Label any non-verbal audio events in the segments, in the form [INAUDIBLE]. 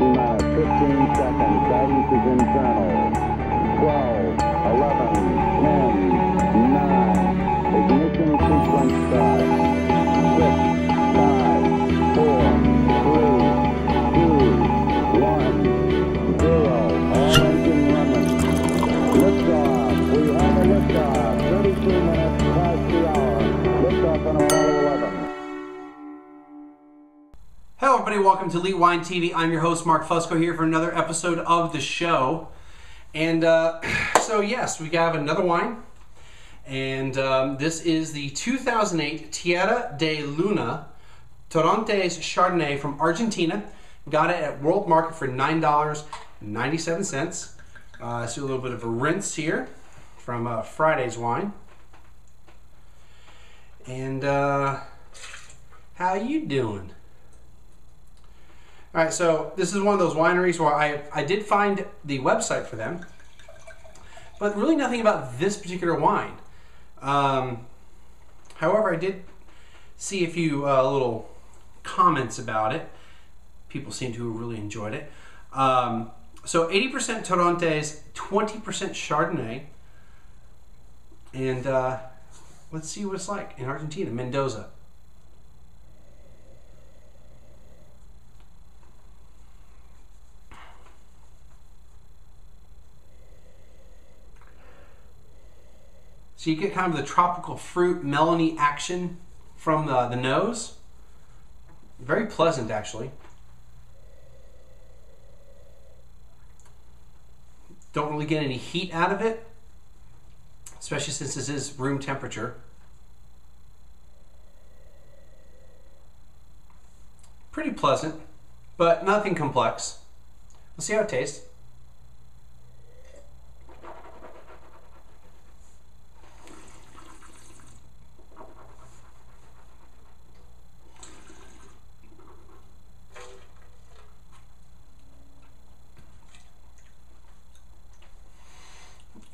minus 15 seconds. Guidance is internal. 12, 11, 10, Hello, everybody. Welcome to Leet Wine TV. I'm your host, Mark Fusco, here for another episode of the show. And uh, [CLEARS THROAT] so, yes, we have another wine. And um, this is the 2008 Tierra de Luna Torrontés Chardonnay from Argentina. Got it at World Market for $9.97. Uh, let's do a little bit of a rinse here from uh, Friday's wine. And uh, how you doing? All right, so this is one of those wineries where I, I did find the website for them, but really nothing about this particular wine. Um, however, I did see a few uh, little comments about it. People seem to have really enjoyed it. Um, so 80% Torrontés, 20% Chardonnay, and uh, let's see what it's like in Argentina, Mendoza. So you get kind of the tropical fruit melony action from the, the nose. Very pleasant, actually. Don't really get any heat out of it, especially since this is room temperature. Pretty pleasant, but nothing complex. Let's see how it tastes.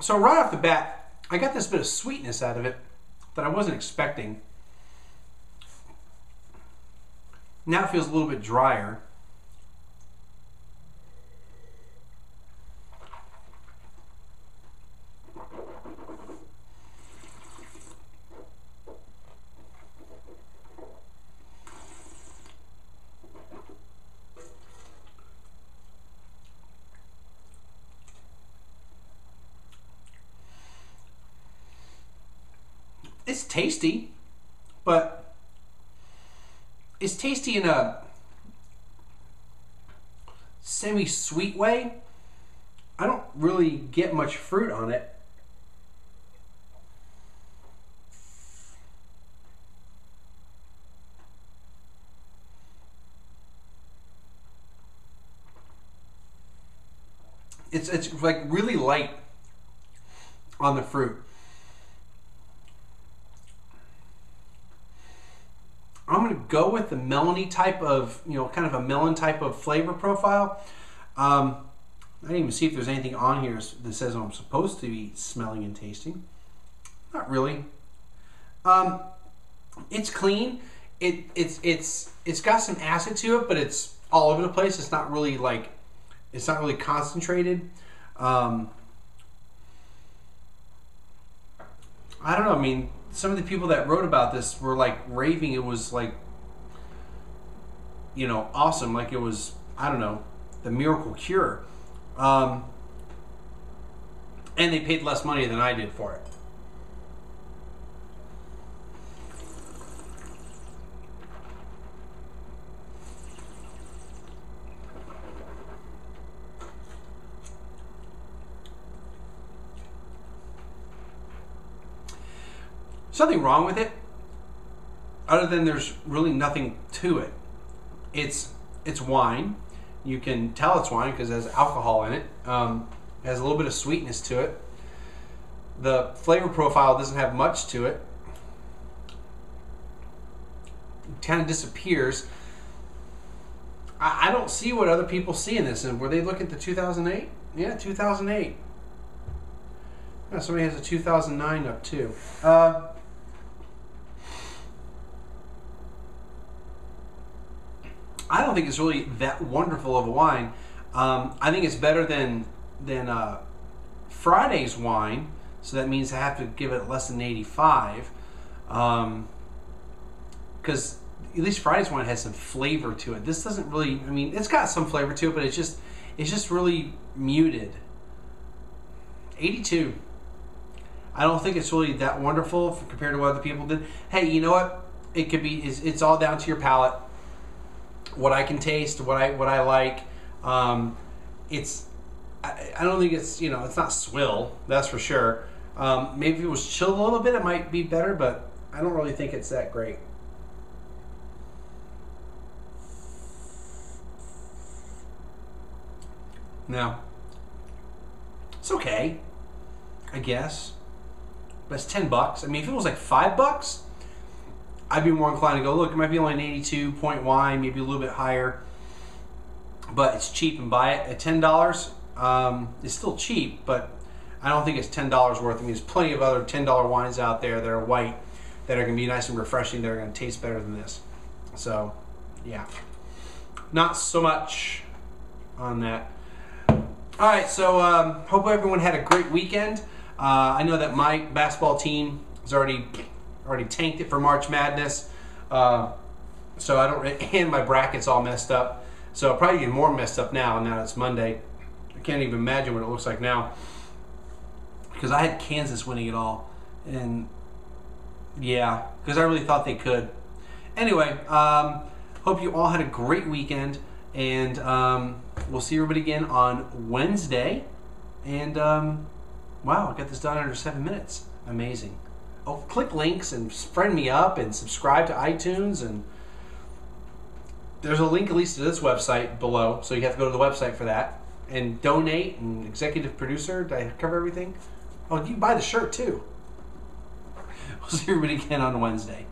So right off the bat, I got this bit of sweetness out of it that I wasn't expecting. Now it feels a little bit drier. It's tasty, but it's tasty in a semi-sweet way. I don't really get much fruit on it. It's it's like really light on the fruit. Going to go with the melony type of, you know, kind of a melon type of flavor profile. Um, I didn't even see if there's anything on here that says I'm supposed to be smelling and tasting. Not really. Um, it's clean. It it's it's it's got some acid to it, but it's all over the place. It's not really like it's not really concentrated. Um, I don't know. I mean, some of the people that wrote about this were like raving. It was like you know awesome. Like it was i don't know the miracle cure. Um, and they paid less money than i did for it something wrong with it? Other than there's really nothing to it. It's it's wine. You can tell it's wine because it has alcohol in it. Um, it has a little bit of sweetness to it. The flavor profile doesn't have much to it. It kind of disappears. I, I don't see what other people see in this. And were they looking at the 2008 yeah 2008 yeah, somebody has a 2009 up too. Uh, I don't think it's really that wonderful of a wine. Um, I think it's better than than uh, Friday's wine, so that means I have to give it less than 85. Because um, at least Friday's wine has some flavor to it. This doesn't really. I mean, it's got some flavor to it, but it's just it's just really muted. 82. I don't think it's really that wonderful compared to what other people did. Hey, you know what? It could be. It's, it's all down to your palate. What I can taste, what I what I like. Um, it's. I, I don't think it's you know it's not swill. That's for sure. Um, maybe if it was chilled a little bit, it might be better, but I don't really think it's that great. Now, it's okay, I guess. But it's ten bucks. I mean, if it was like five bucks, I'd be more inclined to go. Look, it might be only an eighty-two point wine, maybe a little bit higher, but it's cheap and buy it at ten dollars. Um, it's still cheap, but I don't think it's ten dollars worth. I mean, there's plenty of other ten dollar wines out there that are white that are going to be nice and refreshing. That are going to taste better than this. So, yeah, not so much on that. All right, so um, hope everyone had a great weekend. Uh, I know that my basketball team is already already tanked it for March Madness, uh, so I don't. [LAUGHS] And my bracket's all messed up, so probably even more messed up now. Now it's Monday. I can't even imagine what it looks like now because I had Kansas winning it all, and yeah, because I really thought they could. Anyway, um, hope you all had a great weekend, and um, we'll see everybody again on Wednesday. And um, wow, I got this done under seven minutes. Amazing. Oh, click links and friend me up and subscribe to iTunes and there's a link at least to this website below, so you have to go to the website for that. And donate and executive producer. Did I cover everything? Oh, you can buy the shirt too. [LAUGHS] We'll see everybody again on Wednesday.